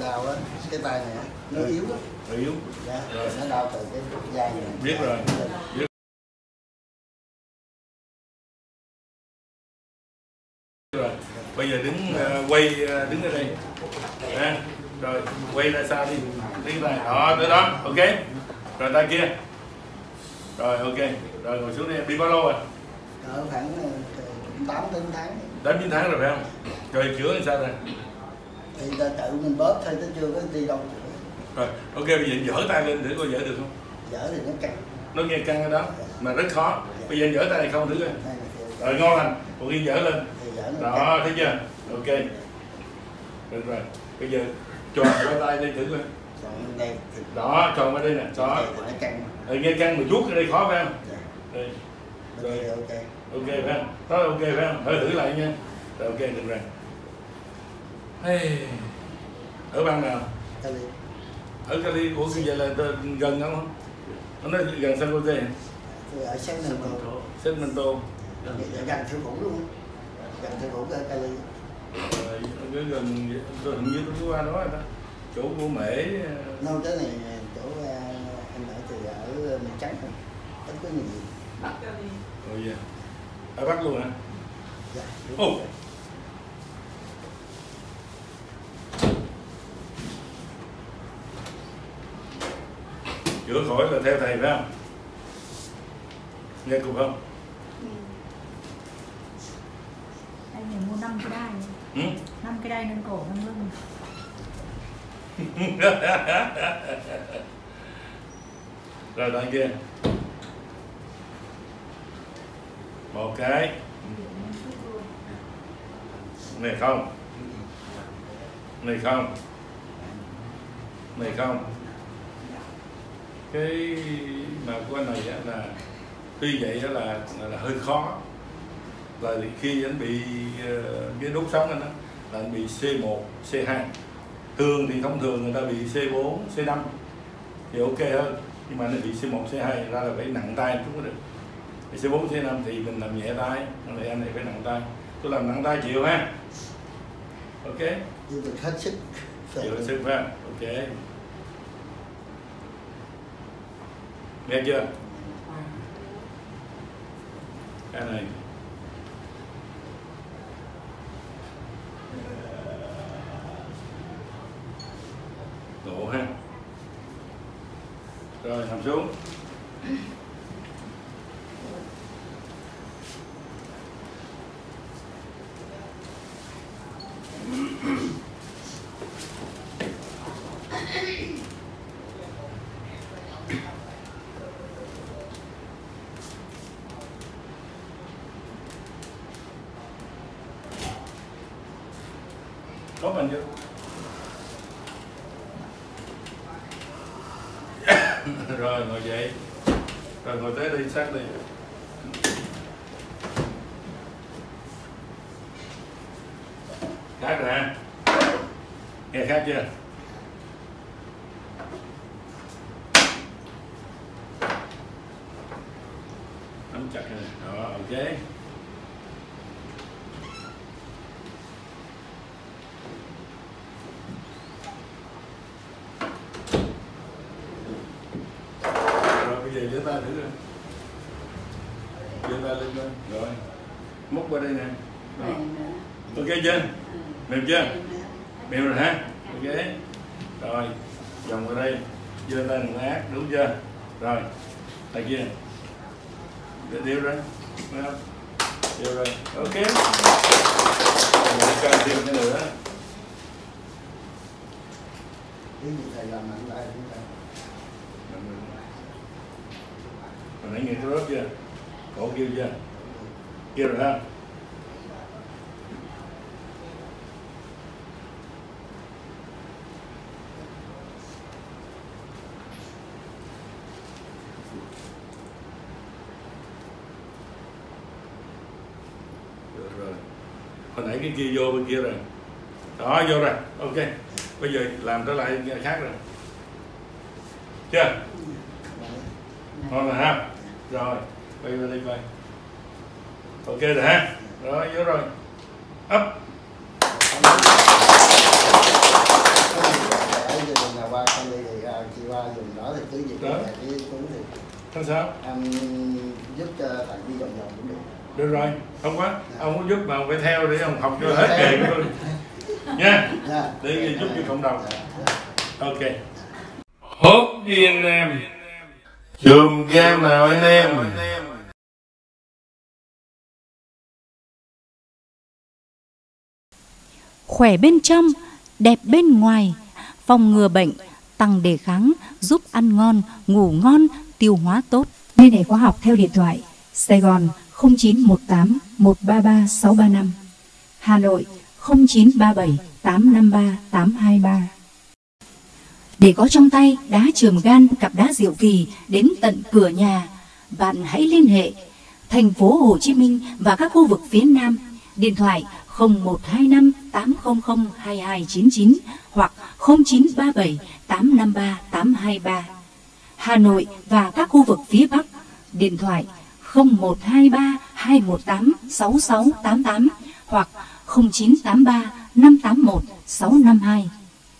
đau á cái tay này á, nó Ừ. yếu lắm. Rồi yếu. Dạ Rồi. nó đau từ cái da này. Biết rồi. biết rồi. Bây giờ đứng ờ, quay ờ, đứng ở đây. Nè, rồi quay ra xa đi. Đi này đó tới đó. Ok. Rồi tay kia. Rồi ok. Rồi ngồi xuống đi. Em đi bao lâu rồi? Ở khoảng ờ, 8 đến tháng. Đến chín tháng rồi phải không? Rồi chữa làm sao rồi thì ta tự mình bóp thôi chứ chưa có đi đâu rồi ok bây giờ dở tay lên thử coi dở được không? Dở thì nó căng. Nó nghe căng ở đó mà rất khó. Bây giờ dở tay này không thử coi. Là thì, rồi ngon lành. Một khi dở lên. Đó thấy chưa? Ok. Được rồi bây giờ tròn qua tay đây thử coi. Còn đó tròn qua đây nè. Đó. Rồi nghe căng mà vuốt ở đây khó phải không? Dạ. đây. Đây ok. Ok phải không? Đó ok phải không? Thôi thử lại nha. Rồi ok được rồi hey. ở bang nào? Ta đi ở Cali. Ủa cái vậy là gần không? Nó nói gần San Jose. Tôi ở sáng nên tôi Sacramento gần thiếu cũ luôn. Gần thiếu cũ ở Cali. Rồi cái gần tôi hình như tôi qua đó rồi đó chỗ của mễ nâu cái này chỗ ờ, anh ở thì ở miền trắng không ít có nhiều gì. Rồi dạ ở Bắc luôn hả? Dạ đúng chữa khỏi là theo thầy phải không? Nghe cùng không? Anh phải mua năm cái đai. Ừ? năm cái đai nâng cổ nâng lưng. Rồi đoạn kia. Một cái. Này không. Này không. Này không cái mà của anh này là tuy vậy đó là, là, hơi khó. Là khi anh bị ờ, cái đốt sống anh đó là anh bị C1, C2 thường thì thông thường người ta bị C4, C5 thì ok hơn nhưng mà nó bị C1, C2 ra là phải nặng tay chút mới được thì C4, C5 thì mình làm nhẹ tay còn lại anh này phải nặng tay. Tôi làm nặng tay chịu ha. Ok? Nhưng mình hết sức. Chịu sức phải không? ok nghe chưa? Cái này. Độ ha. Rồi nằm xuống có mình chưa rồi, ngồi dậy. Rồi, ngồi tới đi, sát đi. Khác rồi ha? Nghe khác chưa? Nắm chặt rồi. Đó, ok. Rồi tay thử rồi giơ tay lên coi. Rồi. Múc qua đây nè. Đó. ok chưa? Mềm chưa? Mềm rồi ha ok. Rồi. Vòng qua đây. Giơ tay một ác đúng chưa? Rồi. Tay kia. Để điêu ra. Không? Điêu rồi. Ok. Rồi càng thêm cái nữa. Cái gì thầy làm mạnh lại chúng ta anh nghe rớt chưa? Cổ kêu chưa? Kêu rồi ha? Được rồi. Hồi nãy cái kia vô bên kia rồi. Đó, vô rồi. Ok. Bây giờ làm trở lại cái khác rồi. Chưa? ngon rồi ha rồi quay qua đi quay ok rồi ha. Rồi vô rồi. Up. Thân sao? Em giúp cho thằng đi vòng vòng cũng được Được rồi, không quá. Ông muốn giúp mà ông phải theo để ông học cho hết dạ. nghề luôn. Nha. Dạ. Để giúp cho cộng đồng. Dạ. Ok. Hốt duyên em chùm game nào anh em? Khỏe bên trong, đẹp bên ngoài, phòng ngừa bệnh, tăng đề kháng, giúp ăn ngon, ngủ ngon, tiêu hóa tốt. Liên hệ khoa học theo điện thoại Sài Gòn 0918 133 635 Hà Nội 0937 853 823 để có trong tay đá trường gan cặp đá diệu kỳ đến tận cửa nhà, bạn hãy liên hệ thành phố Hồ Chí Minh và các khu vực phía Nam. Điện thoại 0125 800 2299 hoặc 0937 853 823. Hà Nội và các khu vực phía Bắc. Điện thoại 0123 218 6688 hoặc 0983 581 652.